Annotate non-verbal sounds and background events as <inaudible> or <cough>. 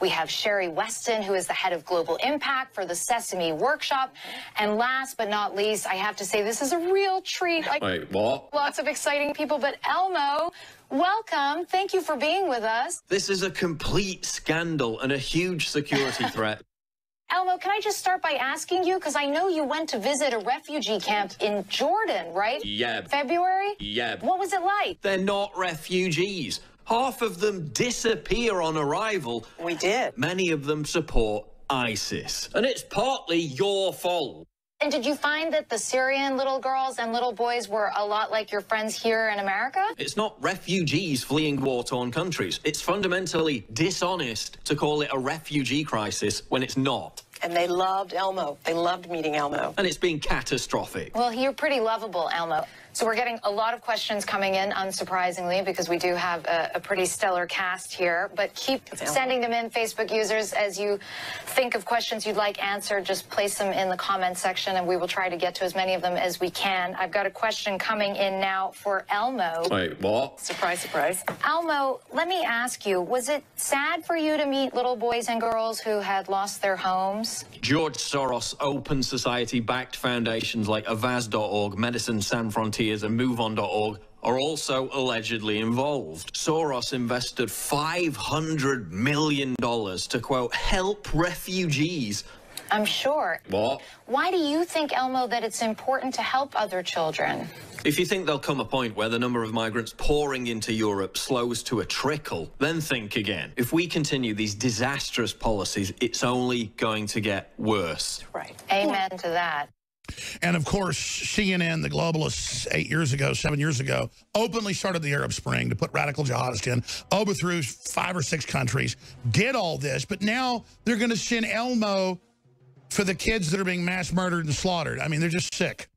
We have Sherrie Westin, who is the head of global impact for the Sesame Workshop. And last but not least, I have to say this is a real treat. Like Wait, what? lots of exciting people, but Elmo, welcome. Thank you for being with us. This is a complete scandal and a huge security <laughs> threat. Elmo, can I just start by asking you, because I know you went to visit a refugee camp in Jordan, right? Yeah. February? Yeah. What was it like? They're not refugees. Half of them disappear on arrival. We did. Many of them support ISIS. And it's partly your fault. And did you find that the Syrian little girls and little boys were a lot like your friends here in America? It's not refugees fleeing war torn countries. It's fundamentally dishonest to call it a refugee crisis when it's not. And they loved Elmo. They loved meeting Elmo. And it's been catastrophic. Well, you're pretty lovable, Elmo. So we're getting a lot of questions coming in, unsurprisingly, because we do have a, a pretty stellar cast here. But keep sending them in, Facebook users, as you think of questions you'd like answered. Just place them in the comment section, and we will try to get to as many of them as we can. I've got a question coming in now for Elmo. Wait, what? Surprise, surprise. Elmo, let me ask you, was it sad for you to meet little boys and girls who had lost their homes? George Soros open society backed foundations like Avaaz.org, Medicine Sans Frontiers, and MoveOn.org are also allegedly involved. Soros invested $500 million to, quote, help refugees. I'm sure. What? Why do you think, Elmo, that it's important to help other children? If you think there'll come a point where the number of migrants pouring into Europe slows to a trickle, then think again. If we continue these disastrous policies, it's only going to get worse. Right. Amen to that. And of course, CNN, the globalists, eight years ago, seven years ago, openly started the Arab Spring to put radical jihadists in, overthrew five or six countries, did all this, but now they're going to send Elmo for the kids that are being mass murdered and slaughtered. I mean, they're just sick.